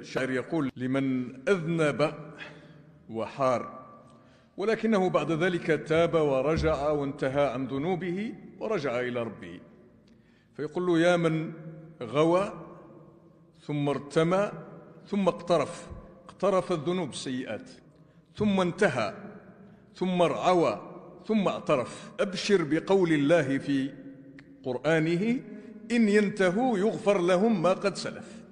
الشاعر يقول لمن أذنب وحار ولكنه بعد ذلك تاب ورجع وانتهى عن ذنوبه ورجع إلى ربه. فيقول له يا من غوى ثم ارتمى ثم اقترف اقترف الذنوب السيئات ثم انتهى ثم ارعوى ثم اعترف أبشر بقول الله في قرآنه إن ينتهوا يغفر لهم ما قد سلف.